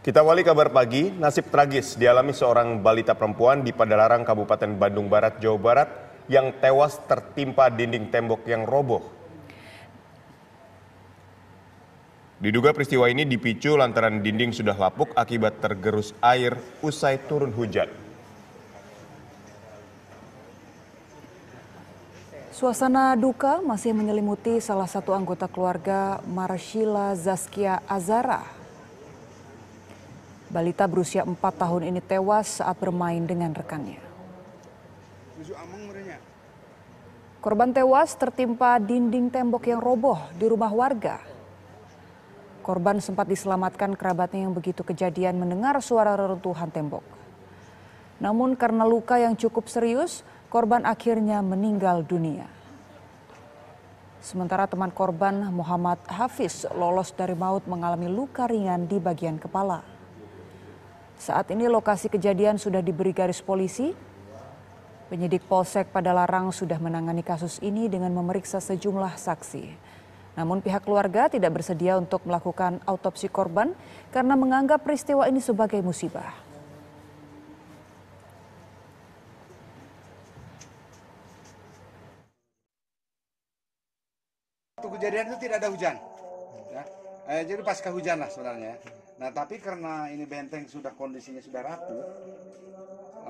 Kita wali kabar pagi, nasib tragis dialami seorang balita perempuan di Padalarang, Kabupaten Bandung Barat, Jawa Barat yang tewas tertimpa dinding tembok yang roboh. Diduga peristiwa ini dipicu lantaran dinding sudah lapuk akibat tergerus air usai turun hujan. Suasana duka masih menyelimuti salah satu anggota keluarga Marshila Zaskia Azara. Balita berusia 4 tahun ini tewas saat bermain dengan rekannya. Korban tewas tertimpa dinding tembok yang roboh di rumah warga. Korban sempat diselamatkan kerabatnya yang begitu kejadian mendengar suara reruntuhan tembok. Namun karena luka yang cukup serius, korban akhirnya meninggal dunia. Sementara teman korban Muhammad Hafiz lolos dari maut mengalami luka ringan di bagian kepala. Saat ini lokasi kejadian sudah diberi garis polisi. Penyidik Polsek Padalarang sudah menangani kasus ini dengan memeriksa sejumlah saksi. Namun pihak keluarga tidak bersedia untuk melakukan autopsi korban karena menganggap peristiwa ini sebagai musibah. Waktu kejadian itu tidak ada hujan. Ya. Eh, jadi pasca hujan lah sebenarnya. Nah tapi karena ini benteng sudah kondisinya sudah rapuh,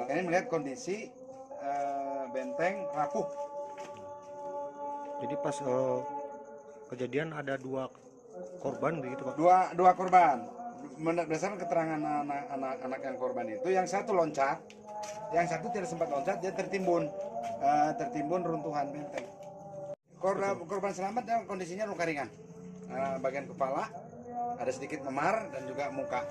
ini melihat kondisi eh, benteng rapuh. Jadi pas eh, kejadian ada dua korban begitu pak? Dua dua korban. Berdasarkan keterangan anak-anak yang korban itu, yang satu loncat, yang satu tidak sempat loncat, dia tertimbun, eh, tertimbun runtuhan benteng. Korban, korban selamat dan kondisinya luka ringan. Eh, bagian kepala ada sedikit memar dan juga muka.